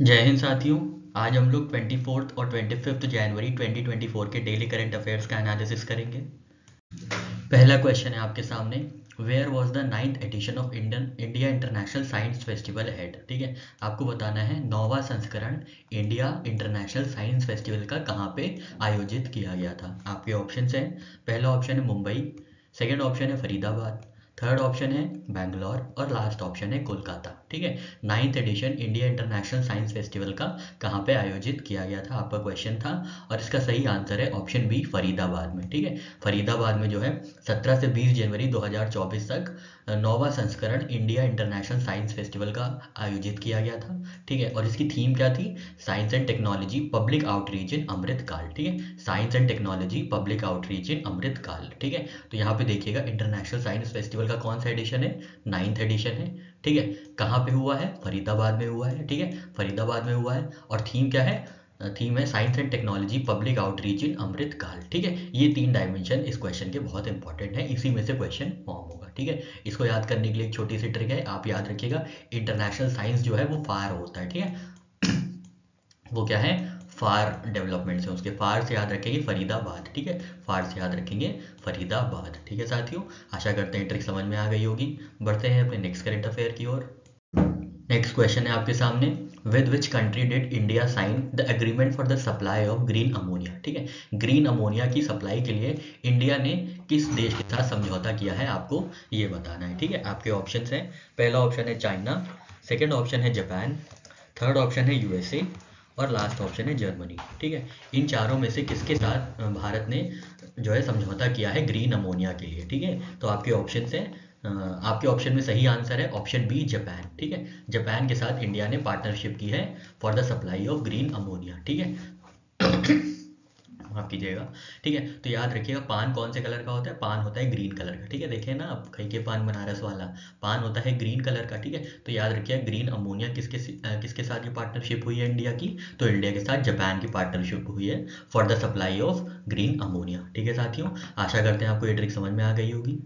जय हिंद साथियों, आज हम लोग ट्वेंटी फोर्थ और ट्वेंटी फिफ्थ जनवरी 2024 के डेली करंट अफेयर्स का एनालिसिस करेंगे। पहला क्वेश्चन है आपके सामने where was the ninth edition of Indian India international science festival held ठीक है, आपको बताना है नौवा संस्करण इंडिया इंटरनेशनल साइंस फेस्टिवल का कहाँ पे आयोजित किया गया था। आपके ऑप्शन हैं, पहला ऑप्शन है मुंबई सेकेंड ऑप्शन है फरीदाबाद थर्ड ऑप्शन है बैंगलोर और लास्ट ऑप्शन है कोलकाता ठीक है? Ninth edition India international science festival का कहाँ पे आयोजित किया गया था? आपका क्वेश्चन था और इसका सही आंसर है ऑप्शन बी फरीदाबाद में, ठीक है? फरीदाबाद में जो है 17 से 20 जनवरी 2024 तक नौवा संस्करण इंडिया इंटरनेशनल साइंस फेस्टिवल का आयोजित किया गया था, ठीक है? और इसकी थीम क्या थी? Science and technology public outreach in Amrit Kaal ठीक है? Science and technology public outreach in Amrit Kaal ठीक है? तो यहाँ पे देखिएगा इंटरनेशनल साइंस फेस्टिवल का कौन सा एडिशन है? नाइन्थ एडिशन है, ठीक है? कहाँ पे हुआ है? फरीदाबाद में हुआ है, ठीक है? फरीदाबाद में हुआ है। और थीम क्या है? थीम है science and technology public outreach in Amrit Kaal ठीक है? ये तीन डायमेंशन इस क्वेश्चन के बहुत इंपॉर्टेंट है। इसी में से क्वेश्चन फॉर्म होगा। ठीक है? इसको याद करने के लिए एक छोटी सी ट्रिक है, आप याद रखिएगा। इंटरनेशनल साइंस जो है वो फार होता है, ठीक है? वो क्या है? फार डेवलपमेंट से, उसके फार से याद रखेंगे फरीदाबाद, ठीक है? फार से याद रखेंगे फरीदाबाद, ठीक है साथियों? आशा करते हैं ट्रिक समझ में आ गई होगी। बढ़ते हैं अपने नेक्स्ट करेंट अफेयर की ओर। नेक्स्ट क्वेश्चन है आपके सामने। With which country did India sign the agreement for the supply of green ammonia ठीक है? ग्रीन अमोनिया की सप्लाई के लिए इंडिया ने किस देश के साथ समझौता किया है? आपको ये बताना है। ठीक है? आपके ऑप्शन हैं। पहला ऑप्शन है चाइना सेकेंड ऑप्शन है जापान थर्ड ऑप्शन है यूएसए और लास्ट ऑप्शन है जर्मनी ठीक है? इन चारों में से किसके साथ भारत ने जो है समझौता किया है ग्रीन अमोनिया के लिए, ठीक है? तो आपके ऑप्शन से आपके ऑप्शन में सही आंसर है ऑप्शन बी जापान ठीक है? जापान के साथ इंडिया ने पार्टनरशिप की है for the supply of green ammonia ठीक है? माफ़ कीजिएगा। ठीक है तो याद रखिएगा, पान कौन से कलर का होता है? पान होता है ग्रीन कलर का। ठीक है, देखिए ना आप कहीं के पान बनारस वाला। पान होता है ग्रीन कलर का, ठीक है? तो याद रखिएगा ग्रीन अमोनिया किसके किसके साथ ये पार्टनरशिप हुई है इंडिया की? तो इंडिया के साथ जापान की पार्टनरशिप हुई है for the supply of green ammonia ठीक है साथियों, आशा करते हैं आपको ये ट्रिक समझ में आ गई होगी।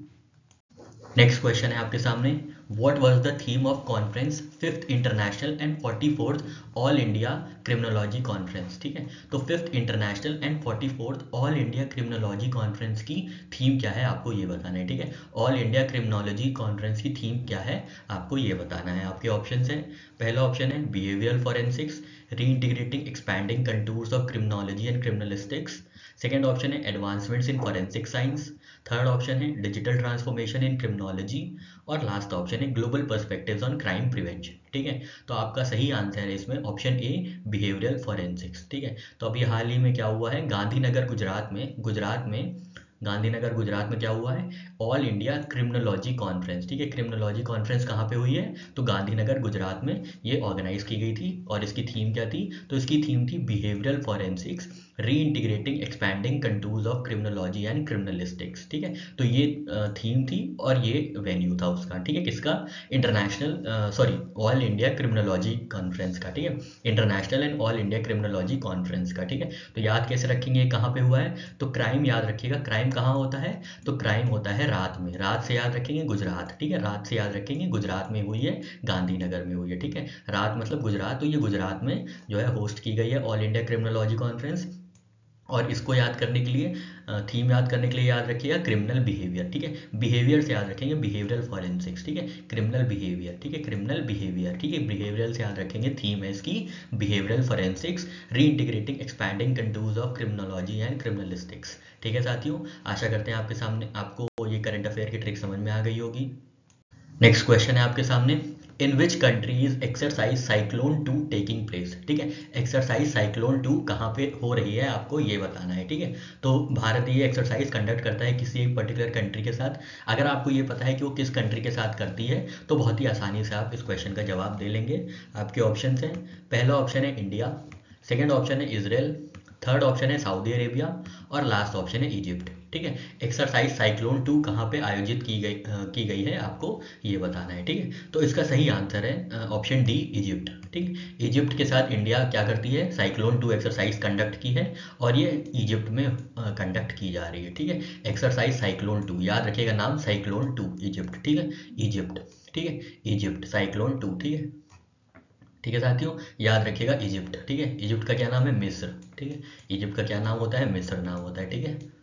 नेक्स्ट क्वेश्चन है आपके सामने। What was the theme of conference fifth international and forty fourth all India criminology conference ठीक है? तो fifth international and forty fourth all India criminology conference की थीम क्या है? आपको ये बताना है, ठीक है? ऑल इंडिया क्रिमिनोलॉजी कॉन्फ्रेंस की थीम क्या है? आपको ये बताना है। आपके ऑप्शन है। पहला ऑप्शन है behaviour forensics re integrating expanding contours of criminology and criminalistics second option है advancements in forensic science third option है डिजिटल ट्रांसफॉर्मेशन इन क्रिमिनोलॉजी और लास्ट ऑप्शन है global perspectives on crime prevention ठीक है? तो आपका सही आंसर है इसमें ऑप्शन ए बिहेवियरल फॉरेंसिक्स ठीक है? तो अभी हाल ही में क्या हुआ है? गांधीनगर, गुजरात में गुजरात में, गांधीनगर, गुजरात में क्या हुआ है? ऑल इंडिया क्रिमिनोलॉजी कॉन्फ्रेंस ठीक है? क्रिमिनोलॉजी कॉन्फ्रेंस कहाँ पे हुई है? तो गांधीनगर, गुजरात में ये ऑर्गेनाइज की गई थी. और इसकी थीम क्या थी? तो इसकी थीम थी behavioural forensics re integrating expanding contours of criminology and criminalistics ठीक है? तो ये थीम थी और ये वेन्यू था उसका, ठीक है? किसका? International sorry all India criminology conference का, ठीक है? International and all India criminology conference का, ठीक है? तो याद कैसे रखेंगे? कहाँ पे हुआ है? तो क्राइम याद रखिएगा। क्राइम कहाँ होता है? तो क्राइम होता है रात में। रात से याद रखेंगे गुजरात, ठीक है? रात से याद रखेंगे गुजरात में हुई है, गांधीनगर में हुई है, ठीक है? रात मतलब गुजरात तो ये गुजरात में जो है होस्ट की गई है ऑल इंडिया क्रिमिनोलॉजी कॉन्फ्रेंस और इसको याद करने के लिए थीम याद करने के लिए याद रखिएगा क्रिमिनल बिहेवियर ठीक है? बिहेवियर से याद रखेंगे बिहेवियरल फॉरेंसिक्स ठीक है? क्रिमिनल बिहेवियर ठीक है? क्रिमिनल बिहेवियर ठीक है? बिहेवियरल से याद रखेंगे थीम है इसकी behavioural forensics re integrating expanding contours of criminology and criminalistics ठीक है साथियों? आशा करते हैं आपके सामने, आपको ये करंट अफेयर की ट्रिक समझ में आ गई होगी। नेक्स्ट क्वेश्चन है आपके सामने। In which country is exercise cyclone two taking place ठीक है? एक्सरसाइज साइक्लोन टू कहाँ पे हो रही है? आपको ये बताना है, ठीक है? तो भारत ये एक्सरसाइज कंडक्ट करता है किसी एक पर्टिकुलर कंट्री के साथ। अगर आपको ये पता है कि वो किस कंट्री के साथ करती है तो बहुत ही आसानी से आप इस क्वेश्चन का जवाब दे लेंगे। आपके ऑप्शन हैं। पहला ऑप्शन है इंडिया सेकेंड ऑप्शन है इसराइल थर्ड ऑप्शन है सऊदी अरेबिया और लास्ट ऑप्शन है इजिप्ट ठीक है एक्सरसाइज साइक्लोन टू कहाँ पे आयोजित की गई की गई है आपको ये बताना है ठीक है तो इसका सही आंसर है ऑप्शन डी इजिप्ट ठीक इजिप्ट के साथ इंडिया क्या करती है साइक्लोन टू एक्सरसाइज कंडक्ट की है और ये इजिप्ट में कंडक्ट की जा रही है ठीक है एक्सरसाइज साइक्लोन टू याद रखिएगा नाम साइक्लोन टू इजिप्ट ठीक है इजिप्ट ठीक है इजिप्ट साइक्लोन टू ठीक है ठीक है साथियों याद रखिएगा इजिप्ट ठीक है इजिप्ट का क्या नाम है मिस्र ठीक है इजिप्ट का क्या नाम होता है मिस्र नाम होता है ठीक है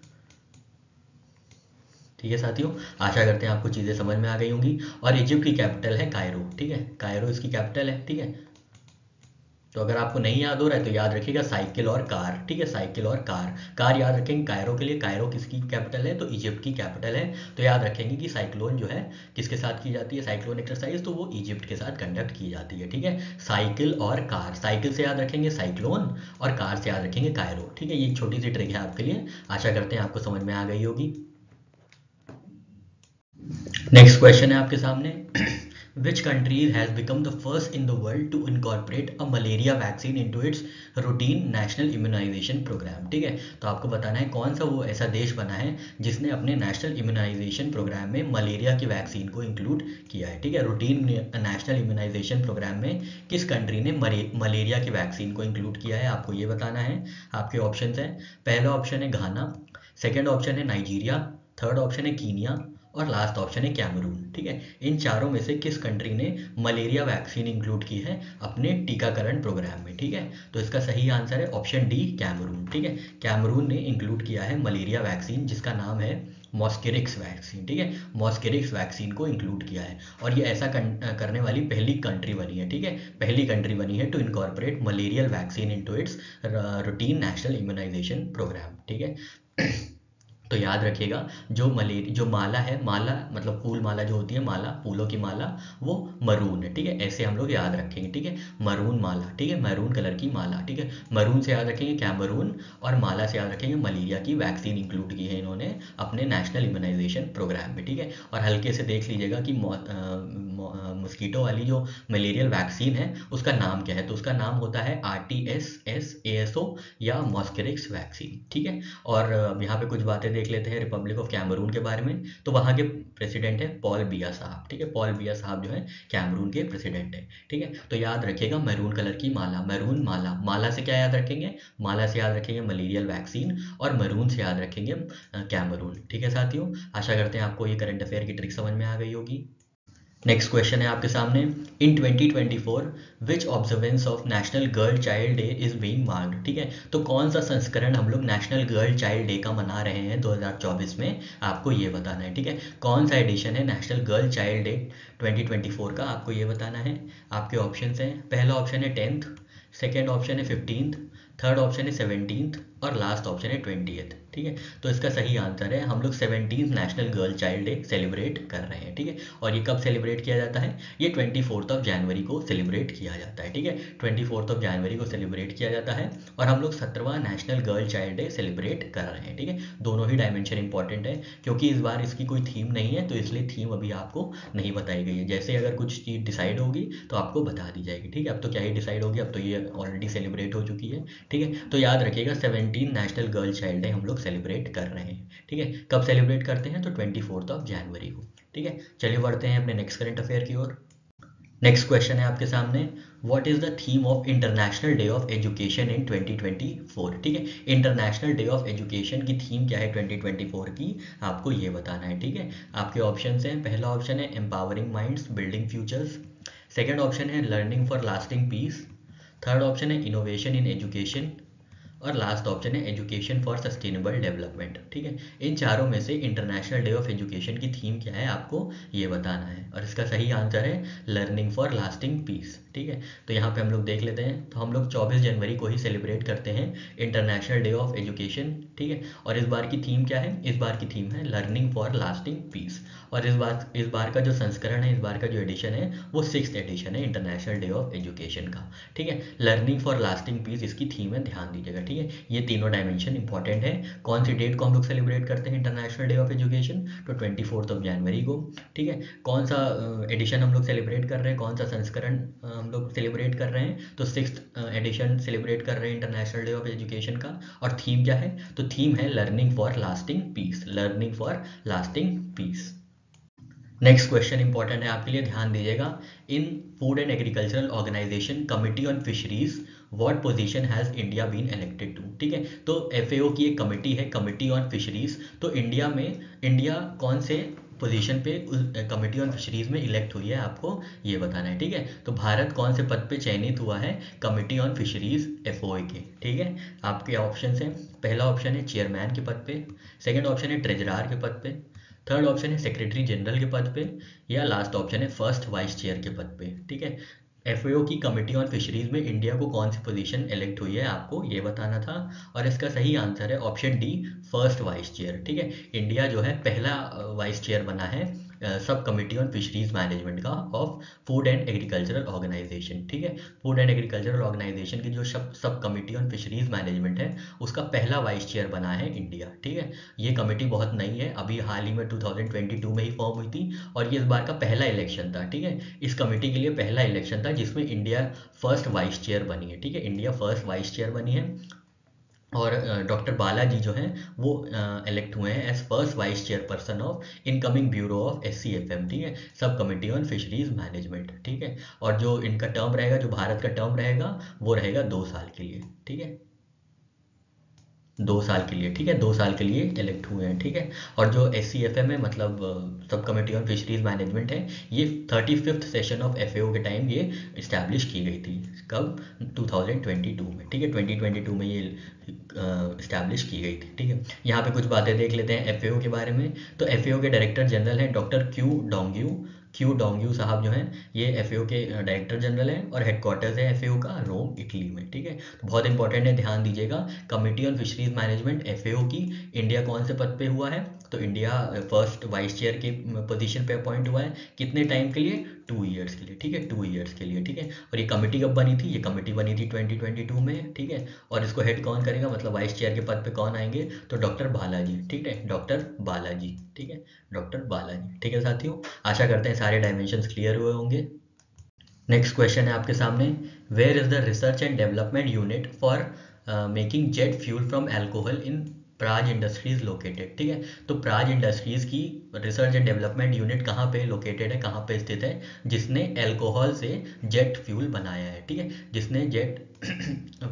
ठीक है साथियों? आशा करते हैं आपको चीज़ें समझ में आ गई होंगी। और इजिप्ट की कैपिटल है कायरो, ठीक है? कायरो इसकी कैपिटल है, ठीक है? तो अगर आपको नहीं याद हो रहा है तो याद रखिएगा साइकिल और कार, ठीक है? साइकिल और कार। कार याद रखेंगे कायरो के लिए। कायरो किसकी कैपिटल है? तो इजिप्ट की कैपिटल है। तो याद रखेंगे कि साइक्लोन जो है, किसके साथ की जाती है? साइक्लोन एक्सरसाइज तो वो इजिप्ट के साथ कंडक्ट की जाती है, ठीक है? साइकिल और कार। साइकिल से याद रखेंगे साइक्लोन और कार से याद रखेंगे कायरो, ठीक है? ये छोटी सी ट्रिक है आपके लिए। आशा करते हैं आपको समझ में आ गई होगी। नेक्स्ट क्वेश्चन है आपके सामने. विच which country has become the first in the world to incorporate a malaria vaccine into its routine national immunization program? ठीक है? तो आपको बताना है कौन सा वो ऐसा देश बना है जिसने अपने नेशनल इम्यूनाइजेशन प्रोग्राम में मलेरिया की वैक्सीन को इंक्लूड किया है? ठीक है? रूटीन नेशनल इम्यूनाइजेशन प्रोग्राम में किस कंट्री ने मलेरिया की वैक्सीन को इंक्लूड किया है? आपको ये बताना है. आपके ऑप्शन है. पहला ऑप्शन है घाना सेकेंड ऑप्शन है नाइजीरिया थर्ड ऑप्शन है कीनिया और लास्ट ऑप्शन है कैमरून ठीक है? इन चारों में से किस कंट्री ने मलेरिया वैक्सीन इंक्लूड की है? अपने टीकाकरण प्रोग्राम में, ठीक है? तो इसका सही आंसर है ऑप्शन डी कैमरून ठीक है? कैमरून ने इंक्लूड किया है मलेरिया वैक्सीन जिसका नाम है मॉस्केरिक्स वैक्सीन ठीक है? मॉस्केरिक्स वैक्सीन को इंक्लूड किया है। और ये ऐसा करने वाली पहली कंट्री बनी है, ठीक है? पहली कंट्री बनी है to incorporate malarial vaccine into its routine national immunisation programme ठीक है? तो याद रखिएगा, जो मलेरी, जो माला है, माला मतलब फूल माला जो होती है, माला, फूलों की माला, वो मरून है, ठीक है? ऐसे हम लोग याद रखेंगे, ठीक है? मरून माला, ठीक है? मरून कलर की माला, ठीक है? मरून से याद रखेंगे कैमरून और माला से याद रखेंगे मलेरिया की वैक्सीन इंक्लूड की है इन्होंने अपने नेशनल इम्यूनाइजेशन प्रोग्राम में, ठीक है? और हल्के से देख लीजिएगा कि मस्कीटो वाली जो मलेरियल वैक्सीन है, उसका नाम क्या है? तो उसका नाम होता है R T S S A S O या मॉस्केरिक्स वैक्सीन ठीक है? और यहाँ पे कुछ बातें देख लेते हैं रिपब्लिक ऑफ़ कैमरून के बारे में। तो वहाँ के प्रेसिडेंट है पॉल बिया साहब, ठीक है? पॉल बिया साहब जो है कैमरून के प्रेसिडेंट है, ठीक है? तो याद रखिएगा मैरून कलर की माला मैरून माला। माला से क्या याद रखेंगे? माला से याद रखेंगे मलेरियल वैक्सीन और मरून से याद रखेंगे कैमरून ठीक है साथियों? आशा करते हैं आपको ये करंट अफेयर की ट्रिक समझ में आ गई होगी। नेक्स्ट क्वेश्चन है आपके सामने. In 2024 which observance of national girl child day is being marked ठीक है? तो कौन सा संस्करण हम लोग नेशनल गर्ल चाइल्ड डे का मना रहे हैं 2024 में? आपको ये बताना है, ठीक है? कौन सा एडिशन है नेशनल गर्ल चाइल्ड डे 2024 का? आपको ये बताना है. आपके ऑप्शन हैं. पहला ऑप्शन है टेंथ सेकेंड ऑप्शन है फिफ्टींथ थर्ड ऑप्शन है सेवनटीन्थ और लास्ट ऑप्शन है ट्वेंटी ठीक है? तो इसका सही आंसर है, हम लोग seventeen national girl child day celebrate कर रहे हैं, ठीक है? और ये कब सेलिब्रेट किया जाता है? ये ट्वेंटी फोर्थ ऑफ़ जनवरी को सेलिब्रेट किया जाता है, ठीक है? ट्वेंटी फोर्थ ऑफ़ जनवरी को सेलिब्रेट किया जाता है और हम लोग सत्रहवा national girl child day celebrate कर रहे हैं, ठीक है? दोनों ही डायमेंशन इंपॉर्टेंट है, क्योंकि इस बार इसकी कोई थीम नहीं है तो इसलिए थीम अभी आपको नहीं बताई गई है। जैसे अगर कुछ चीज़ डिसाइड होगी तो आपको बता दी जाएगी, ठीक है? अब तो क्या ही डिसाइड होगी, अब तो ये ऑलरेडी सेलिब्रेट हो चुकी है, ठीक है? तो याद रखिएगा seventeen national girl child day हम लोग सेलिब्रेट कर रहे हैं, ठीक है? कब सेलिब्रेट करते हैं? तो ट्वेंटी फोर्थ ऑफ़ जनवरी को, ठीक है? चलिए बढ़ते हैं अपने नेक्स्ट करंट अफेयर की ओर। नेक्स्ट क्वेश्चन है आपके सामने। What is the theme of international day of education in 2024 ठीक है? इंटरनेशनल डे ऑफ़ एजुकेशन की थीम क्या है 2024 की? आपको ये बताना है, ठीक है? आपके ऑप्शन हैं। पहला ऑप्शन है empowering minds building futures second option है learning for lasting peace third option है इनोवेशन इन एजुकेशन और लास्ट ऑप्शन है एजुकेशन फॉर सस्टेनेबल डेवलपमेंट ठीक है? इन चारों में से इंटरनेशनल डे ऑफ़ एजुकेशन की थीम क्या है? आपको ये बताना है। और इसका सही आंसर है लर्निंग फॉर लास्टिंग पीस ठीक है? तो यहाँ पे हम लोग देख लेते हैं। तो हम लोग 24 जनवरी को ही सेलिब्रेट करते हैं इंटरनेशनल डे ऑफ़ एजुकेशन ठीक है? और इस बार की थीम क्या है? इस बार की थीम है लर्निंग फॉर लास्टिंग पीस और इस बार इस बार का जो संस्करण है, इस बार का जो एडिशन है, वो सिक्स एडिशन है इंटरनेशनल डे ऑफ़ एजुकेशन का, ठीक है? लर्निंग फॉर लास्टिंग पीस इसकी थीम है, ध्यान दीजिएगा, ठीक है? ये तीनों डायमेंशन इंपॉर्टेंट है। कौन सी डेट को हम लोग सेलिब्रेट करते हैं इंटरनेशनल डे ऑफ़ एजुकेशन तो ट्वेंटी ऑफ़ जनवरी को, ठीक है? कौन सा एडिशन हम लोग सेलिब्रेट कर रहे हैं? कौन सा संस्करण हम लोग सेलिब्रेट कर रहे हैं तो सिक्स एडिशन सेलिब्रेट कर रहे हैं इंटरनेशनल डे ऑफ़ एजुकेशन का। और थीम क्या है? तो थीम है learning for lasting peace learning for lasting peace next question important है, आपके लिए ध्यान दीजिएगा। In food and agricultural organization committee on fisheries what position has India been elected to ठीक है? तो एफ़ की एक कमेटी है कमिटी ऑन फिशरीज तो इंडिया में इंडिया कौन से पोजीशन पे कमेटी ऑन फिशरीज में इलेक्ट हुई है, आपको ये बताना है, ठीक है? तो भारत कौन से पद पे चयनित हुआ है? कमेटी ऑन फिशरीज एफओए के, ठीक है? आपके ऑप्शन है, पहला ऑप्शन है चेयरमैन के पद पे सेकेंड ऑप्शन है ट्रेजरार के पद पे थर्ड ऑप्शन है सेक्रेटरी जनरल के पद पे, या लास्ट ऑप्शन है फ़र्स्ट वाइस चेयर के पद पे, ठीक है? एफ़ की कमेटी ऑन फिशरीज में इंडिया को कौन सी पोजीशन इलेक्ट हुई है आपको ये बताना था और इसका सही आंसर है option D first vice chair ठीक है? इंडिया जो है पहला वाइस चेयर बना है। Sub committee on fisheries management का of food and agricultural organization ठीक है? फ़ूड एंड एग्रीकल्चरल ऑर्गेनाइजेशन की जो सब सब कमिटी ऑन फिशरीज मैनेजमेंट है, उसका पहला वाइस चेयर बना है इंडिया ठीक है? ये कमेटी बहुत नई है, अभी हाल ही में 2022 में ही फॉर्म हुई थी और ये इस बार का पहला इलेक्शन था, ठीक है? इस कमेटी के लिए पहला इलेक्शन था जिसमें इंडिया फ़र्स्ट वाइस चेयर बनी है, ठीक है? इंडिया फ़र्स्ट वाइस चेयर बनी है। और डॉक्टर बालाजी जो हैं, वो इलेक्ट हुए हैं as first vice chairperson of incoming bureau of S C F M ठीक है? Sub committee on fisheries management ठीक है? और जो इनका टर्म रहेगा, जो भारत का टर्म रहेगा, वो रहेगा दो साल के लिए, ठीक है? दो साल के लिए, ठीक है? दो साल के लिए इलेक्ट हुए हैं, ठीक है? और जो एस सी एफ़ एम है मतलब सब कमेटी ऑन फिशरीज मैनेजमेंट है, ये thirty fifth session of F A के टाइम ये इस्टेब्लिश की गई थी, कब? 2022 में, ठीक है? 2022 में ये इस्टेब्लिश की गई थी, ठीक है? यहाँ पे कुछ बातें देख लेते हैं एफ़ के बारे में। तो एफ़ ए के डायरेक्टर जनरल हैं doctor Qu Dongyu Qu Dongyu साहब जो हैं, ये एफ़ के डायरेक्टर जनरल हैं और हेडक्वार्टर्स है एफ़ का रोम इटली में, ठीक है? तो बहुत इंपॉर्टेंट है, ध्यान दीजिएगा committee on fisheries management F की इंडिया कौन से पद पे हुआ है? तो इंडिया फ़र्स्ट वाइस चेयर की पोजीशन पे अपॉइंट हुआ है। कितने टाइम के लिए? टू ईयर्स के लिए, ठीक है? टू ईयर्स के लिए, ठीक है? और ये कमेटी कब बनी थी? ये कमेटी बनी थी 2022 में, ठीक है? और इसको हेड कौन करेगा? मतलब वाइस चेयर के पद पे कौन आएँगे? तो डॉक्टर बालाजी, ठीक है? डॉक्टर बालाजी, ठीक है? डॉक्टर बालाजी, ठीक है साथियों? आशा करते हैं सारे डायमेंशन क्लियर हुए होंगे। नेक्स्ट क्वेश्चन है आपके सामने। Where is the research and development unit for making jet fuel from alcohol in Praj Industries located, ठीक है? तो प्राज इंडस्ट्रीज़ की रिसर्च एंड डेवलपमेंट यूनिट कहाँ पे लोकेटेड है, कहाँ पे स्थित है? जिसने एल्कोहल से जेट फ्यूल बनाया है, ठीक है? जिसने जेट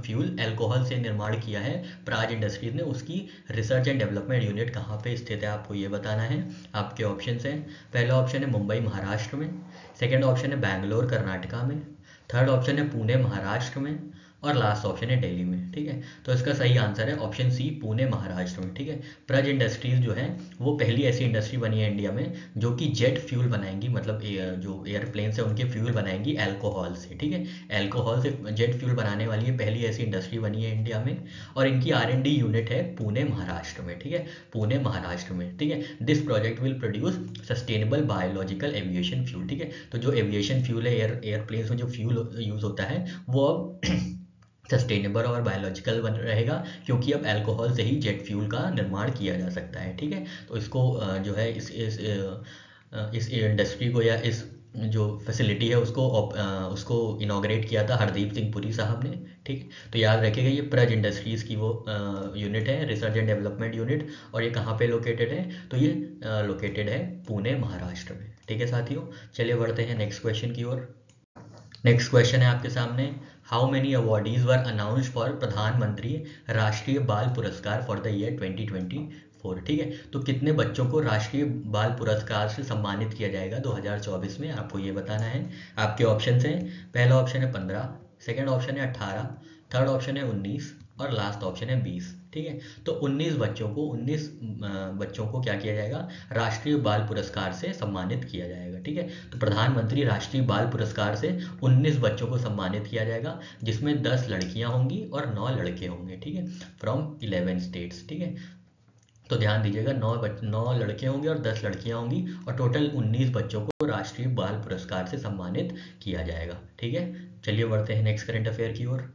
फ्यूल एल्कोहल से निर्माण किया है प्राज इंडस्ट्रीज़ ने, उसकी रिसर्च एंड डेवलपमेंट यूनिट कहाँ पे स्थित है, आपको ये बताना है। आपके ऑप्शन हैं। पहला ऑप्शन है मुंबई, महाराष्ट्र में। सेकेंड ऑप्शन है बैंगलोर, कर्नाटका में। थर्ड ऑप्शन है पुणे, महाराष्ट्र में। और लास्ट ऑप्शन है दिल्ली में ठीक है? तो इसका सही आंसर है ऑप्शन सी पुणे महाराष्ट्र में, ठीक है? प्रज इंडस्ट्रीज़ जो है, वो पहली ऐसी इंडस्ट्री बनी है इंडिया में, जो कि जेट फ्यूल बनाएँगी मतलब जो एयरप्लेन से उनके फ्यूल बनाएँगी एल्कोहल से, ठीक है? एल्कोहल से जेट फ्यूल बनाने वाली है पहली ऐसी इंडस्ट्री बनी है इंडिया में, और इनकी आर यूनिट है पुणे महाराष्ट्र में, ठीक है? पुणे महाराष्ट्र में, ठीक है? This project will produce sustainable biological aviation fuel ठीक है? तो जो एविएशन फ्यूल है एयर एयरप्लेन में जो फ्यूल यूज़ होता है, वो अब सस्टेनेबल और बायोलॉजिकल बन रहेगा, क्योंकि अब अल्कोहल से ही जेट फ्यूल का निर्माण किया जा सकता है, ठीक है? तो इसको जो है इस इस इस इंडस्ट्री को या इस जो फैसिलिटी है, उसको उसको इनाग्रेट किया था हरदीप सिंह पुरी साहब ने, ठीक तो याद रखिएगा, ये प्रज इंडस्ट्रीज़ की वो यूनिट है रिसर्च एंड डेवलपमेंट यूनिट और ये कहाँ पे लोकेटेड है? तो ये लोकेटेड है पुणे, महाराष्ट्र में, ठीक है साथियों? चलिए बढ़ते हैं नेक्स्ट क्वेश्चन की ओर। नेक्स्ट क्वेश्चन है आपके सामने। How many awardees were announce for Pradhan Mantri Rashtriya Bal पुरस्कार फॉर द ईयर 2024 ठीक है? तो कितने बच्चों को राष्ट्रीय बाल पुरस्कार से सम्मानित किया जाएगा 2024 में? आपको ये बताना है। आपके ऑप्शन हैं। पहला ऑप्शन है पंद्रह सेकेंड ऑप्शन है अट्ठारह थर्ड ऑप्शन है उन्नीस और लास्ट ऑप्शन है बीस। ठीक है? तो 19 बच्चों को 19 बच्चों को क्या किया जाएगा? राष्ट्रीय बाल पुरस्कार से सम्मानित किया जाएगा, ठीक है? तो प्रधानमंत्री राष्ट्रीय बाल पुरस्कार से 19 बच्चों को सम्मानित किया जाएगा, जिसमें 10 लड़कियाँ होंगी और 9 लड़के होंगे, ठीक है? फ्रॉम 11 स्टेट्स ठीक है? तो ध्यान दीजिएगा, नौ बच, नौ लड़के होंगे और दस लड़कियाँ होंगी और टोटल उन्नीस बच्चों को राष्ट्रीय बाल पुरस्कार से सम्मानित किया जाएगा, ठीक है? चलिए बढ़ते हैं नेक्स्ट करंट अफेयर की ओर।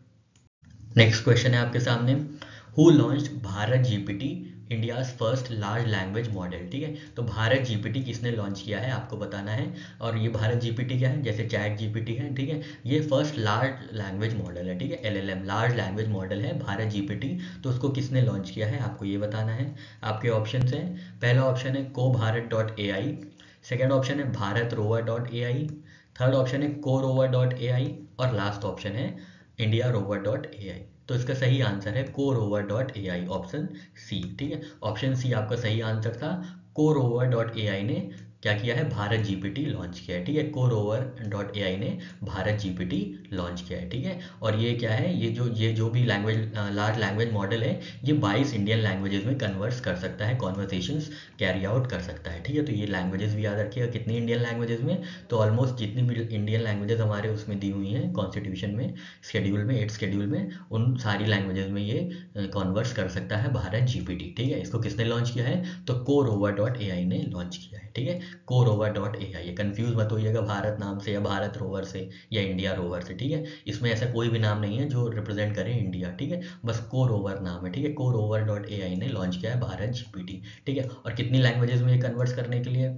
नेक्स्ट क्वेश्चन है आपके सामने। Who launch Bharat GPT India's first large language model ठीक है? तो भारत जीपीटी किसने लॉन्च किया है, आपको बताना है। और ये भारत जीपीटी क्या है? जैसे चैट जीपीटी है, ठीक है? ये फ़र्स्ट लार्ज लैंग्वेज मॉडल है, ठीक है? एलएलएम लार्ज लैंग्वेज मॉडल है भारत जीपीटी तो उसको किसने लॉन्च किया है, आपको ये बताना है। आपके ऑप्शन हैं। पहला ऑप्शन है co Bharat dot A I second option है Bharat rover dot A I third option है CoRover dot A I और लास्ट ऑप्शन है India rover dot A I तो इसका सही आंसर है CoRover dot A I option C, ठीक है? ऑप्शन सी आपका सही आंसर था, CoRover dot A I ने क्या किया है? भारत जीपीटी लॉन्च किया है, ठीक है? कोर ओवर डॉट ए ने भारत जीपीटी लॉन्च किया है, ठीक है? और ये क्या है? ये जो ये जो भी लैंग्वेज लार्ज लैंग्वेज मॉडल है, ये 22 इंडियन लैंग्वेजेस में कन्वर्स कर सकता है कॉन्वर्सेशंस कैरी आउट कर सकता है, ठीक है? तो ये लैंग्वेजेस भी याद रखिएगा, कितनी इंडियन लैंग्वेजेस में? तो ऑलमोस्ट जितनी भी इंडियन लैंग्वेजेस हमारे उसमें दी हुई हैं कॉन्स्टिट्यूशन में शेड्यूल में एट शेड्यूल में, उन सारी लैंग्वेजेस में ये कॉन्वर्स कर सकता है भारत जीपीटी ठीक है? इसको किसने लॉन्च किया है? तो कोर ओवर डॉट ए ने लॉन्च किया है, ठीक है? CoRover dot A I confuse मत होइएगा भारत नाम से या भारत रोवर से या इंडिया रोवर से, ठीक है? इसमें ऐसा कोई भी नाम नहीं है जो रिप्रेजेंट करे इंडिया ठीक है? बस कोर ओवर नाम है, ठीक है? CoRover dot A I ने लॉन्च किया है भारत जीपीटी ठीक है? और कितनी लैंग्वेजेस में ये कन्वर्ट करने के लिए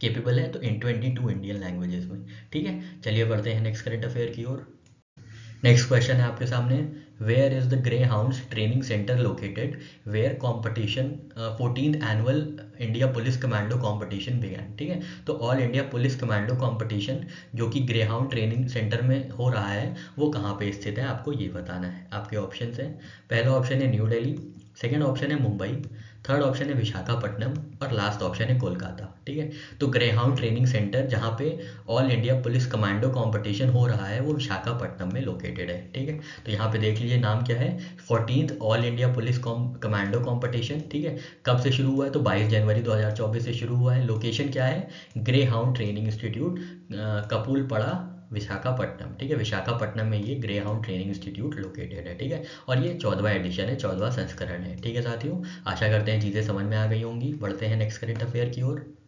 केपेबल है? तो इन ट्वेंटी टू इंडियन लैंग्वेजेस में, ठीक है? चलिए बढ़ते हैं नेक्स्ट करेंट अफेयर की ओर। नेक्स्ट क्वेश्चन है आपके सामने। Where is the grey hound training centre located where competition fourteen annual India police commando competition began ठीक है? तो all India police commando competition जो कि ग्रे हाउंड ट्रेनिंग सेंटर में हो रहा है, वो कहाँ पे स्थित है? आपको ये बताना है, आपके ऑप्शन है। पहला ऑप्शन है न्यू दिल्ली सेकेंड ऑप्शन है मुंबई थर्ड ऑप्शन है विशाखापट्टनम और लास्ट ऑप्शन है कोलकाता, ठीक है? तो ग्रेहाउंड ट्रेनिंग सेंटर जहाँ पे all India police commando competition हो रहा है, वो विशाखापट्टनम में लोकेटेड है, ठीक है? तो यहाँ पे देख लीजिए नाम क्या है? Fourteen all India police commando competition ठीक है? कब से शुरू हुआ है? तो 22 जनवरी 2024 से शुरू हुआ है। लोकेशन क्या है? Grey training institute Kapuluppada Visakhapatnam, ठीक है? विशाखापट्टनम में ये grey hound training institute located है, ठीक है? और ये चौदवा एडिशन है, चौदवा संस्करण है, ठीक है साथियों? आशा करते हैं चीज़ें समझ में आ गई होंगी। बढ़ते हैं नेक्स्ट करेंट अफेयर की ओर।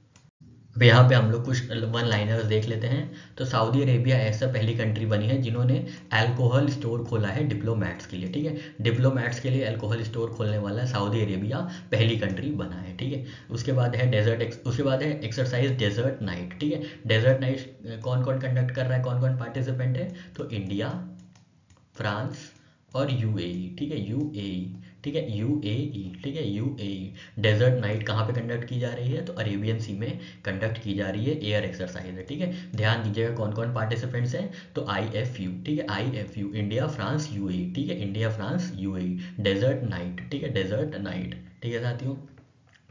अब यहाँ पे हम लोग कुछ वन लाइनर्स देख लेते हैं। तो सऊदी अरेबिया ऐसा पहली कंट्री बनी है जिन्होंने अल्कोहल स्टोर खोला है डिप्लोमैट्स के लिए, ठीक है? डिप्लोमैट्स के लिए अल्कोहल स्टोर खोलने वाला सऊदी अरेबिया पहली कंट्री बना है, ठीक है? उसके बाद है डेजर्ट उसके बाद है एक्सरसाइज डेजर्ट नाइट ठीक है? डेजर्ट नाइट कौन कौन कंडक्ट कर रहा है? कौन कौन पार्टिसिपेंट है? तो इंडिया फ्रांस और यूएई ठीक है? यूएई ठीक है यू ए ई ठीक है U A E desert knight कहाँ पे कंडक्ट की जा रही है? तो अरेबियन सी में कंडक्ट की जा रही है एयर एक्सरसाइज है ठीक है? ध्यान दीजिएगा कौन कौन पार्टिसिपेंट्स हैं? तो आई एफ़ यू ठीक है I F U India France U A ठीक है India France U A desert knight ठीक है डेजर्ट नाइट ठीक है साथियों?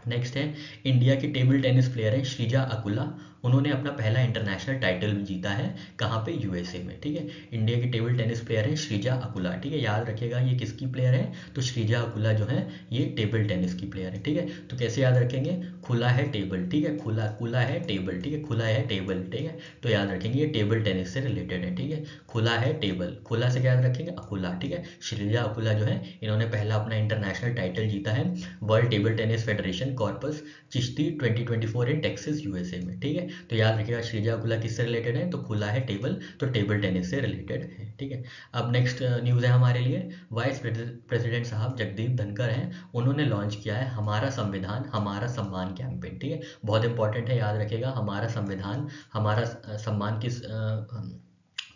नेक्स्ट है इंडिया की टेबल टेनिस प्लेयर है श्रीजा अकुला उन्होंने अपना पहला इंटरनेशनल टाइटल जीता है कहाँ पे? यूएसए में, ठीक है? इंडिया के टेबल टेनिस प्लेयर है श्रीजा अकुला, ठीक है? याद रखेगा ये किसकी प्लेयर है? तो श्रीजा अकुला जो है, ये टेबल टेनिस की प्लेयर है, ठीक है? तो कैसे याद रखेंगे? खुला है टेबल, ठीक है? खुला खुला है टेबल, ठीक है? खुला है टेबल, ठीक है? तो याद रखेंगे ये टेबल टेनिस से रिलेटेड है, ठीक है? खुला है टेबल, खुला से याद रखेंगे? अकुला, ठीक है? श्रीजा अकुला जो है, इन्होंने पहला अपना इंटरनेशनल टाइटल जीता है world table tennis federation Corpus Christi 2024 in Texas USA में, ठीक है? तो याद रखिएगा श्रीजा अकुला किससे रिलेटेड है? तो खुला है टेबल तो टेबल टेनिस से रिलेटेड है, ठीक है? अब नेक्स्ट न्यूज़ है हमारे लिए वाइस प्रेसिडेंट साहब जगदीप धनकर हैं, उन्होंने लॉन्च किया है हमारा संविधान, हमारा सम्मान कैंपेन ठीक है? बहुत इंपॉर्टेंट है, याद रखिएगा, हमारा संविधान, हमारा सम्मान किस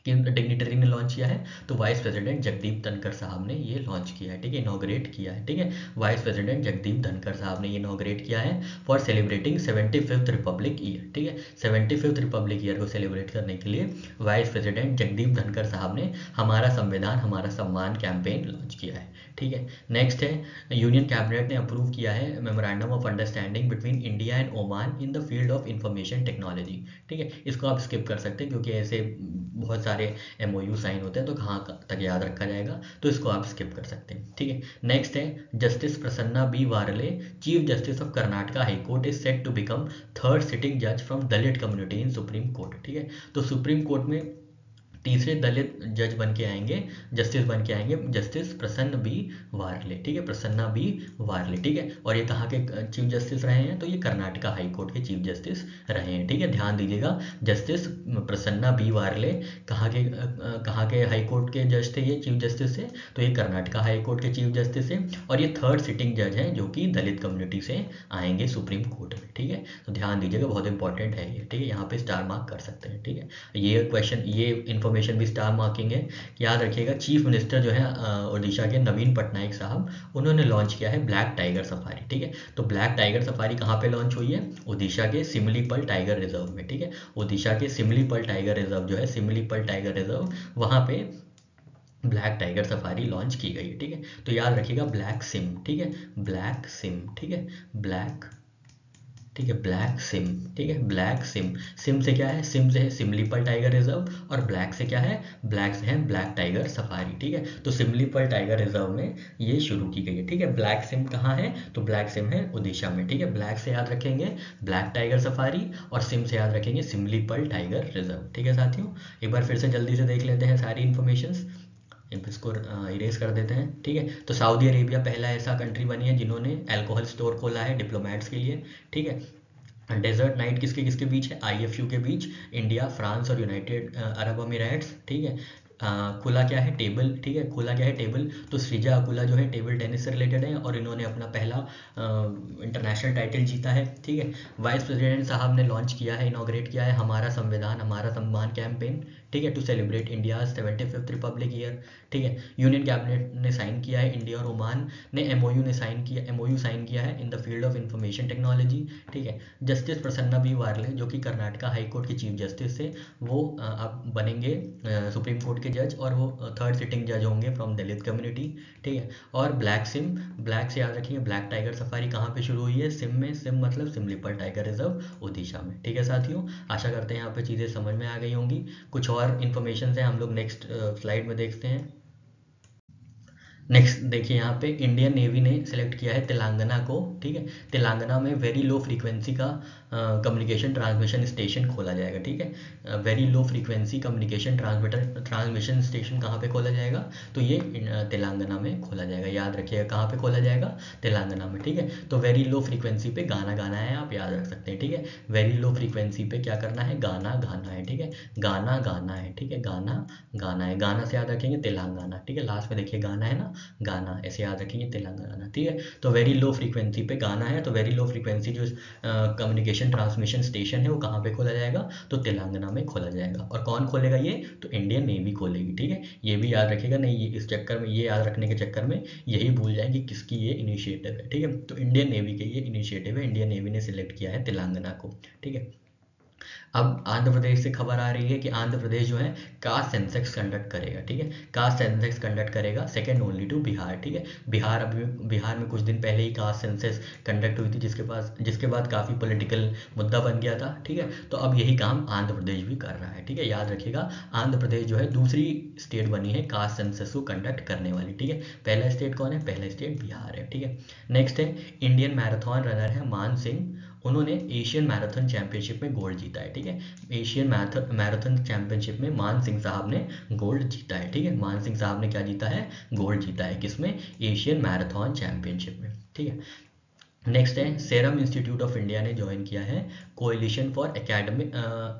डिग्निटरी ने लॉन्च किया है? तो वाइस प्रेसिडेंट जगदीप धनकर साहब ने ये लॉन्च किया है, ठीक है? इनोग्रेट किया है, ठीक है? वाइस प्रेसिडेंट जगदीप धनकर साहब ने ये इनोग्रेट किया है for celebrating seventy fifth republic year ठीक है? सेवेंटी फिफ्थ रिपब्लिक ईयर को सेलिब्रेट करने के लिए वाइस प्रेसिडेंट जगदीप धनकर साहब ने हमारा संविधान, हमारा सम्मान कैंपेन लॉन्च किया है ठीक है? नेक्स्ट है यूनियन कैबिनेट ने अप्रूव किया है memorandum of understanding between India and Oman in the field of information technology ठीक है? इसको आप स्किप कर सकते हैं क्योंकि ऐसे बहुत सारे एम साइन होते हैं तो कहाँ तक याद रखा जाएगा? तो इसको आप स्किप कर सकते हैं। ठीक है? नेक्स्ट है justice Prasanna B Varale chief justice of Karnataka high court is set to become third sitting जज from Dalit community in supreme court ठीक है? तो सुप्रीम कोर्ट में तीसरे दलित जज बन के आएँगे जस्टिस बन के आएँगे जस्टिस प्रसन्न बी वारले, ठीक है? प्रसन्ना बी वारले, ठीक है? और ये कहाँ के चीफ जस्टिस रहे हैं? तो ये कर्नाटका हाई कोर्ट के चीफ जस्टिस रहे हैं, ठीक है? ध्यान दीजिएगा जस्टिस प्रसन्ना बी वारले, कहाँ के कहाँ के हाई कोर्ट के जज थे ये? चीफ जस्टिस से? तो ये कर्नाटका हाई कोर्ट के चीफ जस्टिस है, और ये थर्ड सिटिंग जज हैं, जो कि दलित कम्युनिटी से आएँगे सुप्रीम कोर्ट में, ठीक है? तो ध्यान दीजिएगा, बहुत इंपॉर्टेंट है ये, ठीक है? यहाँ पे स्टार मार्क कर सकते हैं, ठीक है? ये क्वेश्चन ये इन्फॉर्मेशन इन्फॉर्मेशन भी स्टार मार्किंग है। याद रखिएगा चीफ मिनिस्टर जो है ओडिशा के नवीन पटनायक साहब, उन्होंने लॉन्च किया है ब्लैक टाइगर सफारी ठीक है? तो ब्लैक टाइगर सफारी कहाँ पे लॉन्च हुई है? ओडिशा के सिमलीपल टाइगर रिज़र्व में, ठीक है? ओडिशा के सिमलीपल टाइगर रिज़र्व जो है सिमलीपल टाइगर रिज़र्व वहाँ पे ब्लैक टाइगर सफारी लॉन्च की गई है, ठीक है? तो याद रखिएगा ब्लैक सिम ठीक है? ब्लैक सिम ठीक है? ब्लैक ठीक है ब्लैक सिम ठीक है ब्लैक सिम सिम से क्या है? सिम से है सिमलीपल टाइगर रिज़र्व और ब्लैक से क्या है? ब्लैक से है ब्लैक टाइगर सफारी ठीक है? तो सिमलीपल टाइगर रिज़र्व में ये शुरू की गई है, ठीक है? ब्लैक सिम कहाँ है? तो ब्लैक सिम है उड़ीसा में, ठीक है? ब्लैक से याद रखेंगे ब्लैक टाइगर सफारी और सिम से याद रखेंगे सिमलीपल टाइगर रिज़र्व ठीक है साथियों? एक बार फिर से जल्दी से देख लेते हैं सारी इन्फॉर्मेशन इसको इरेज कर देते हैं, ठीक है? तो सऊदी अरेबिया पहला ऐसा कंट्री बनी है जिन्होंने अल्कोहल स्टोर खोला है डिप्लोमेट्स के लिए, ठीक है? डेजर्ट नाइट किसके किसके बीच है? आईएफयू के बीच इंडिया फ्रांस और यूनाइटेड अरब अमीराट्स ठीक है? खुला क्या है? टेबल ठीक है? खुला क्या है? टेबल तो सृजा अकुला जो है टेबल टेनिस से रिलेटेड है और इन्होंने अपना पहला इंटरनेशनल टाइटल जीता है, ठीक है? वाइस प्रेसिडेंट साहब ने लॉन्च किया है इनोग्रेट किया है हमारा संविधान, हमारा सम्मान कैंपेन ठीक है to celebrate India seventy fifth republic year ठीक है यूनियन कैबिनेट ने साइन किया है इंडिया और ओमान ने एमओयू ने साइन किया एमओयू साइन किया है in the field of information technology ठीक है जस्टिस प्रसन्ना बी वार्ले जो कि कर्नाटका हाई कोर्ट के चीफ जस्टिस थे, वो अब बनेंगे सुप्रीम कोर्ट के जज और वो थर्ड सिटिंग जज होंगे फ्रॉम दलित कम्युनिटी ठीक है, और ब्लैक सिम ब्लैक से याद रखिए ब्लैक टाइगर सफारी कहाँ पे शुरू हुई है? सिम में सिम मतलब सिमलीपल टाइगर रिज़र्व ओडिशा में, ठीक है साथियों, आशा करते हैं यहाँ पे चीज़ें समझ में आ गई होंगी, कुछ और इन्फॉर्मेशन है, हम लोग नेक्स्ट स्लाइड में देखते हैं। नेक्स्ट देखिए यहाँ पे इंडियन नेवी ने सेलेक्ट किया है तेलंगाना को, ठीक है? तेलंगाना में वेरी लो फ्रीक्वेंसी का कम्युनिकेशन ट्रांसमिशन स्टेशन खोला जाएगा, ठीक है? Very low frequency communication transmitter transmission station कहाँ पे खोला जाएगा? तो ये तेलंगाना में खोला जाएगा। याद रखिएगा कहाँ पे खोला जाएगा? तेलंगाना में, ठीक है? तो वेरी लो फ्रीक्वेंसी पे गाना गाना है, आप याद रख सकते हैं, ठीक है? वेरी लो फ्रीक्वेंसी पे क्या करना है? गाना गाना है, ठीक है? गाना गाना है, ठीक है? गाना गाना है। गाना से याद रखेंगे तेलंगाना, ठीक है? लास्ट में देखिए गाना है ना? गाना, ऐसे याद रखेंगे तेलंगाना, ठीक है? तो वेरी लो फ्रीक्वेंसी पे गाना है तो वेरी लो फ्रीक्वेंसी जो कम्युनिकेशन ट्रांसमिशन स्टेशन है, वो कहाँ पे खोला जाएगा? तो तेलंगाना में खोला जाएगा। और कौन खोलेगा ये? तो इंडियन नेवी खोलेगी, ठीक है? ये भी याद रखेगा नहीं, ये इस चक्कर में, ये याद रखने के चक्कर में यही भूल जाएँगे किसकी ये इनिशिएटिव है, ठीक है? तो इंडियन नेवी के ये इनिशिएटिव है इंडियन नेवी ने सिलेक्ट किया है तेलंगाना को, ठीक है? अब आंध्र प्रदेश से खबर आ रही है कि आंध्र प्रदेश जो है कास्ट सेंसेक्स कंडक्ट करेगा, ठीक है? कास्ट सेंसेक्स कंडक्ट करेगा सेकेंड ओनली टू बिहार, ठीक है? बिहार अभी, बिहार में कुछ दिन पहले ही कास्ट सेंसेस कंडक्ट हुई थी, जिसके पास, जिसके बाद काफ़ी पॉलिटिकल मुद्दा बन गया था, ठीक है? तो अब यही काम आंध्र प्रदेश भी कर रहा है, ठीक है? याद रखिएगा, आंध्र प्रदेश जो है दूसरी स्टेट बनी है कास्ट सेंसेस को कंडक्ट करने वाली, ठीक है? पहला स्टेट कौन है? पहला स्टेट बिहार है, ठीक है? नेक्स्ट है इंडियन मैराथन रनर है मान सिंह। उन्होंने एशियन मैराथन चैंपियनशिप में गोल्ड जीता है, ठीक है? एशियन मैराथन चैंपियनशिप में मान सिंह साहब ने गोल्ड जीता है, ठीक है? मान सिंह साहब ने क्या जीता है? गोल्ड जीता है किसमें? एशियन मैराथन चैंपियनशिप में, ठीक है? नेक्स्ट है सेरम इंस्टीट्यूट ऑफ़ इंडिया ने ज्वाइन किया है coalition for academic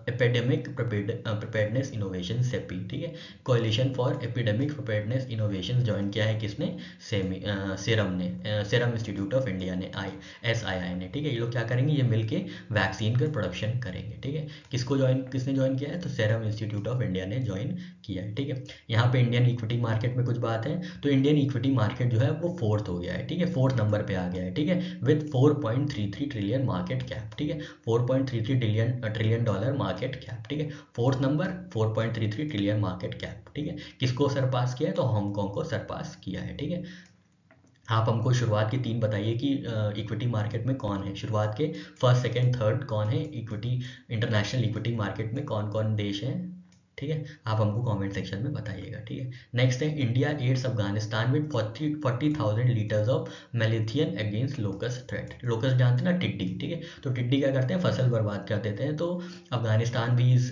epidemic preparedness innovation CEPI ठीक है? Coalition for epidemic preparedness innovation join किया है किसने? सेमी सेरम ने सेरम इंस्टीट्यूट ऑफ़ इंडिया ने आई एस आई आई ने, ठीक है? ये लोग क्या करेंगे? ये मिलके वैक्सीन का प्रोडक्शन करेंगे, ठीक है? किसको ज्वाइन किसने ज्वाइन किया है? तो सेरम इंस्टीट्यूट ऑफ़ इंडिया ने ज्वाइन किया है, ठीक है? यहाँ पे इंडियन इक्विटी मार्केट में कुछ बात है तो इंडियन इक्विटी मार्केट जो है, वो फोर्थ हो गया है, ठीक है? फोर्थ नंबर पर आ गया है, ठीक है? विद 4.33 ट्रिलियन मार्केट कैप ठीक है? 4.33 trillion trillion dollar market cap ठीक है? Fourth number 4.33 trillion market cap ठीक है? किसको सरपास किया है? तो हांगकॉन्ग को सरपास किया है, ठीक है? आप हमको शुरुआत के तीन बताइए कि इक्विटी मार्केट में कौन है? शुरुआत के फ़र्स्ट सेकंड थर्ड कौन है? इक्विटी इंटरनेशनल इक्विटी मार्केट में कौन कौन देश हैं? ठीक है? आप हमको कमेंट सेक्शन में बताइएगा, ठीक है? नेक्स्ट है India aids Afghanistan with forty forty thousand litres of malathion against locust threat locust जानते हैं ना? टिड्डी, ठीक है? तो टिड्डी क्या करते हैं? फ़सल बर्बाद कर देते हैं। तो अफ़गानिस्तान भी इस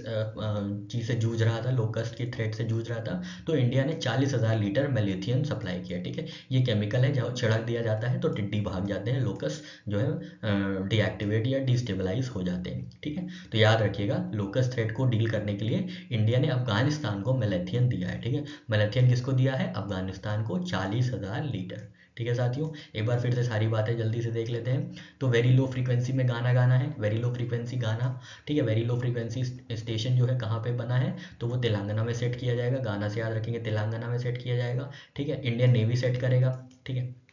चीज़ से जूझ रहा था लोकस के थ्रेट से जूझ रहा था। तो इंडिया ने चालीस लीटर मेलिथियन सप्लाई किया, ठीक है? ये केमिकल है जब छिड़क दिया जाता है तो टिड्डी भाग जाते हैं लोकस जो है डीएक्टिवेट या डिस्टेबलाइज हो जाते हैं, ठीक है? तो याद रखिएगा लोकस थ्रेट को डील करने के लिए इंडिया इंडिया ने अफ़गानिस्तान को मेलेथियन दिया है, ठीक है? मेलेथियन किसको दिया है? अफ़गानिस्तान को चालीस हज़ार लीटर, ठीक है साथियों? एक बार फिर से सारी बातें जल्दी से देख लेते हैं। तो वेरी लो फ्रीक्वेंसी में गाना गाना है वेरी लो फ्रीक्वेंसी गाना, ठीक है? वेरी लो फ्रीक्वेंसी स्टेशन जो है कहाँ पे बना है? तो वो तेलंगाना में सेट किया जाएगा, गाना से याद रखेंगे, तेलंगाना में सेट किया जाएगा, ठीक है? इंडियन नेवी सेट करेगा, ठीक है?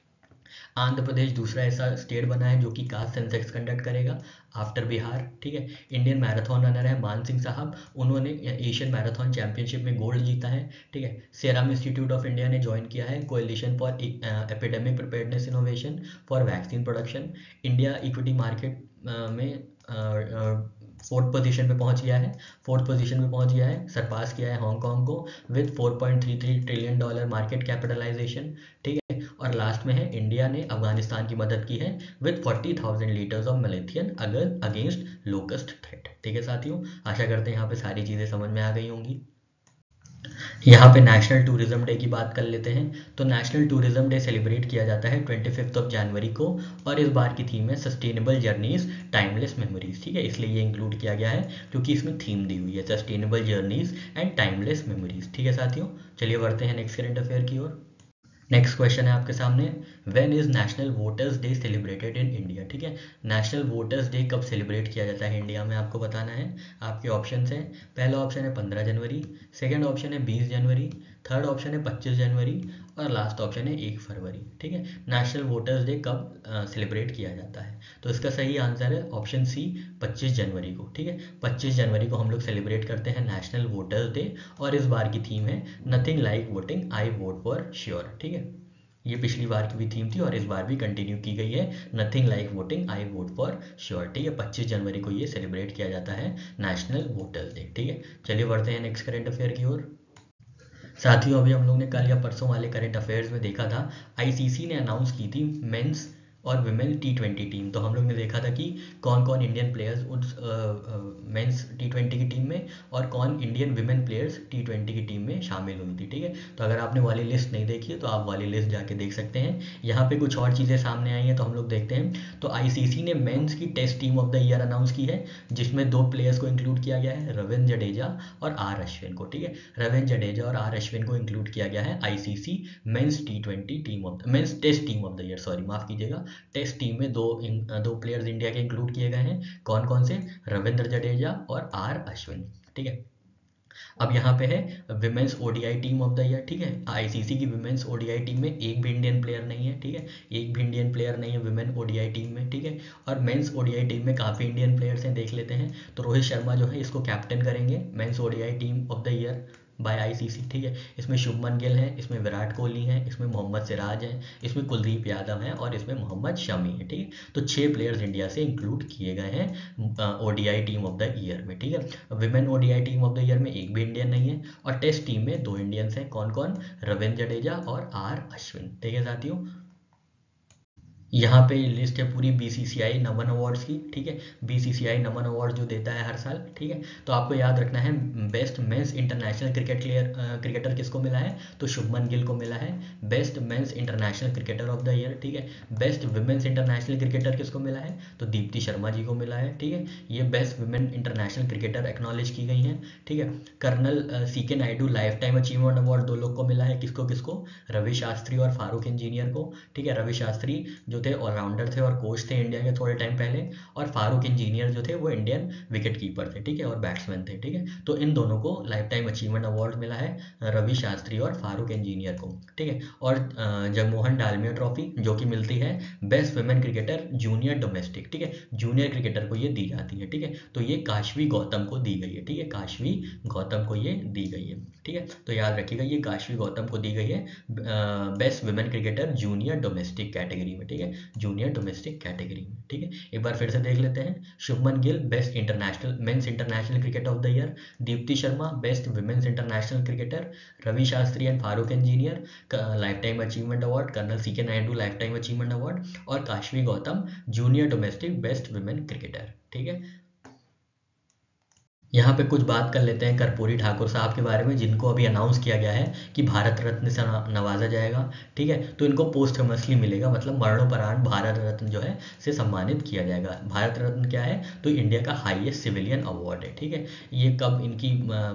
आंध्र प्रदेश दूसरा ऐसा स्टेट बना है जो कि कास्ट सेंसेक्स कंडक्ट करेगा आफ्टर बिहार, ठीक है? इंडियन मैराथन रनर है मान सिंह साहब, उन्होंने एशियन मैराथन चैंपियनशिप में गोल्ड जीता है, ठीक है? सेरम इंस्टीट्यूट ऑफ़ इंडिया ने ज्वाइन किया है coalition for epidemic preparedness innovation for vaccine production India equity market में फोर्थ पोजीशन पे पहुँच गया है फोर्थ पोजीशन पे पहुँच गया है सरपास किया है हांगकांग को with 4.33 trillion dollar market capitalisation ठीक है? और लास्ट में है इंडिया ने अफ़गानिस्तान की मदद की है विद 40,000 लीटर्स ऑफ़ मलेथियन अगर अगेंस्ट लोकस्ट थ्रेट ठीक है साथियों आशा करते हैं यहाँ पे सारी चीज़ें समझ में आ गई होंगी। यहाँ पे नेशनल टूरिज़्म डे की बात कर लेते हैं। तो नेशनल टूरिज़्म डे सेलिब्रेट किया जाता है ट्वेंटी फिफ्थ ऑफ़ जनवरी को और इस बार की थीम है सस्टेनेबल जर्नीज टाइमलेस मेमोरीज ठीक है इसलिए ये इंक्लूड किया गया है क्योंकि इसमें थीम दी हुई है sustainable journeys and timeless memories ठीक है साथियों चलिए बढ़ते हैं नेक्स्ट करेंट अफेयर की ओर। नेक्स्ट क्वेश्चन है आपके सामने. When is national voters day celebrated in India ठीक है? नेशनल वोटर्स डे कब सेलिब्रेट किया जाता है इंडिया में आपको बताना है. आपके ऑप्शन है. पहला ऑप्शन है पंद्रह जनवरी. सेकेंड ऑप्शन है बीस जनवरी. थर्ड ऑप्शन है पच्चीस जनवरी. और लास्ट ऑप्शन है एक फरवरी, ठीक है? नेशनल वोटर्स डे कब सेलिब्रेट किया जाता है? तो इसका सही आंसर है ऑप्शन सी 25 जनवरी को, ठीक है? 25 जनवरी को हम लोग सेलिब्रेट करते हैं नेशनल वोटर्स डे और इस बार की थीम है nothing like voting I vote for sure ठीक है? ये पिछली बार की भी थीम थी और इस बार भी कंटिन्यू की गई है nothing like voting I vote for sure ठीक है? पच्चीस जनवरी को ये सेलिब्रेट किया जाता है नेशनल वोटर्स डे ठीक है? चलिए बढ़ते हैं नेक्स्ट करेंट अफेयर की ओर। साथियों, अभी हम लोग ने कल या परसों वाले करंट अफेयर्स में देखा था। आईसीसी ने अनाउंस की थी मेंस और विमेन टी ट्वेंटी टीम तो हम लोग ने देखा था कि कौन कौन इंडियन प्लेयर्स उस मेंस टी ट्वेंटी की टीम में और कौन Indian women players T twenty की टीम में शामिल हुई थी, ठीक है? तो अगर आपने वाली लिस्ट नहीं देखी है तो आप वाली लिस्ट जाके देख सकते हैं। यहाँ पे कुछ और चीज़ें सामने आई हैं तो हम लोग देखते हैं। तो आईसीसी ने मेंस की test team of the year announce की है, जिसमें दो प्लेयर्स को इंक्लूड किया गया है रविंद्र जडेजा और आर अश्विन को, ठीक है? रविंद्र जडेजा और आर अश्विन को इंक्लूड किया गया है ICC men's T twenty team of men's test team of the year sorry माफ़ कीजिएगा। टेस्ट टीम में दो दो प्लेयर्स इंडिया के इंक्लूड किए गए हैं। कौन कौन से? रविंद्र जडेजा और आर अश्विन। ठीक है? अब यहाँ पे है women's ODI team of the year ठीक है? आईसीसी की विमेंस ओडीआई टीम में एक भी इंडियन प्लेयर नहीं है। ठीक है? एक भी इंडियन प्लेयर नहीं है विमेन ओडीआई टीम में। ठीक है? और मेंस ओडीआई टीम में काफ़ी इंडियन प्लेयर्स हैं, देख लेते हैं। तो रोहित शर्मा जो है, इसको कैप्टन करेंगे। Men's ODI team of the year by ICC ठीक है? इसमें शुभमन गिल है, इसमें विराट कोहली है, इसमें मोहम्मद सिराज है, इसमें कुलदीप यादव है और इसमें मोहम्मद शमी है, ठीक है? तो छह प्लेयर्स इंडिया से इंक्लूड किए गए हैं ODI team of the year में, ठीक है? Women ODI team of the year में एक भी इंडियन नहीं है और टेस्ट टीम में दो इंडियंस हैं कौन कौन रविंद्र जडेजा और आर अश्विन, ठीक है साथियों? यहाँ पे लिस्ट है पूरी बीसीसीआई नमन अवार्ड्स की, ठीक है? बीसीसीआई नमन अवार्ड जो देता है हर साल, ठीक है? तो आपको याद रखना है best men's international cricket player cricketer किसको मिला है? तो शुभमन गिल को मिला है। Best men's international cricketer of the year ठीक है? बेस्ट वुमेन्स इंटरनेशनल क्रिकेटर किसको मिला है? तो दीप्ति शर्मा जी को मिला है, ठीक है? ये best women international cricketer acknowledge की गई हैं, ठीक है? Colonel C K Naidu lifetime achievement award दो लोग को मिला है। किसको किसको? रवि शास्त्री और फारूक इंजीनियर को, ठीक है? रवि शास्त्री, जो थे ऑलराउंडर थे और कोच थे इंडिया के थोड़े टाइम पहले और फारूक इंजीनियर जो थे वो इंडियन विकेट कीपर थे, ठीक है, और बैट्समैन थे, ठीक है। तो इन दोनों को लाइफ टाइम अचीवमेंट अवार्ड मिला है रवि शास्त्री और फारूक इंजीनियर को, ठीक है। और जगमोहन डालमिया ट्रॉफी जो कि मिलती है best women cricketer junior domestic ठीक है। जूनियर क्रिकेटर को ये दी जाती है, ठीक है। तो ये काशवी गौतम को दी गई है, ठीक है, काशवी गौतम को ये दी गई है। ठीक है? तो याद रखिएगा, ये काशवी गौतम को दी गई है best women cricketer junior domestic category में, ठीक है? जूनियर डोमेस्टिक कैटेगरी में, ठीक है? एक बार फिर से देख लेते हैं। Shubman Gill best international men's international cricket of the year Deepti Sharma best women's international cricketer Ravi Shastri and Farokh Engineer lifetime achievement award colonel C K Naidu lifetime achievement award और Kashvee Gautam junior domestic best women cricketer ठीक है? यहाँ पे कुछ बात कर लेते हैं कर्पूरी ठाकुर साहब के बारे में, जिनको अभी अनाउंस किया गया है कि भारत रत्न से नवाजा जाएगा, ठीक है? तो इनको पोस्टमसली मिलेगा मतलब मरणोपरांत भारत रत्न जो है, से सम्मानित किया जाएगा। भारत रत्न क्या है? तो इंडिया का हाईएस्ट सिविलियन अवार्ड है, ठीक है? ये कब, इनकी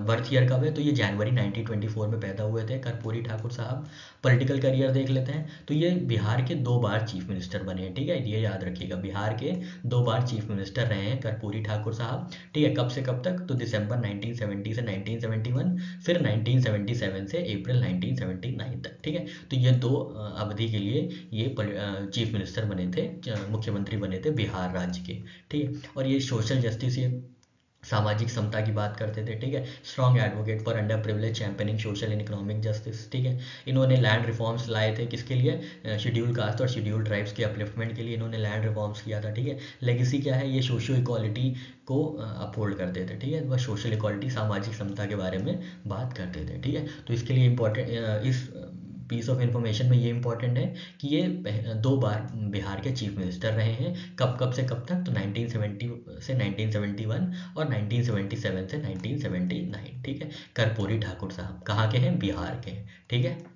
बर्थ ईयर कब है? तो ये जनवरी नाइनटीन में पैदा हुए थे कर्पूरी ठाकुर साहब। पॉलिटिकल करियर देख लेते हैं। तो ये बिहार के दो बार चीफ मिनिस्टर बने हैं, ठीक है? ये याद रखिएगा, बिहार के दो बार चीफ मिनिस्टर रहे हैं कर्पूरी ठाकुर साहब, ठीक है? कब से कब तक? तो दिसंबर 1970 से 1971 फिर 1977 से अप्रैल 1979 तक, ठीक है? तो ये दो अवधि के लिए ये चीफ मिनिस्टर बने थे मुख्यमंत्री बने थे बिहार राज्य के, ठीक है? और ये सोशल जस्टिस ये सामाजिक समता की बात करते थे, ठीक है? Strong advocate for under privilege championing social and economic justice ठीक है? इन्होंने लैंड रिफॉर्म्स लाए थे किसके लिए? शेड्यूल कास्ट और शेड्यूल ट्राइब्स के अपलिफ्टमेंट के लिए इन्होंने लैंड रिफॉर्म्स किया था, ठीक है? लेगेसी क्या है? ये सोशो इक्वालिटी को अपहोल्ड करते थे, ठीक है? वह सोशल इक्वालिटी सामाजिक समता के बारे में बात करते थे, ठीक है? तो इसके लिए इम्पोर्टेंट इस पीस ऑफ़ इंफॉर्मेशन में ये इंपॉर्टेंट है कि ये दो बार बिहार के चीफ मिनिस्टर रहे हैं, कब कब से कब तक? तो 1970 से 1971 और 1977 से 1979 ठीक है? कर्पूरी ठाकुर साहब कहाँ के हैं? बिहार के ठीक है?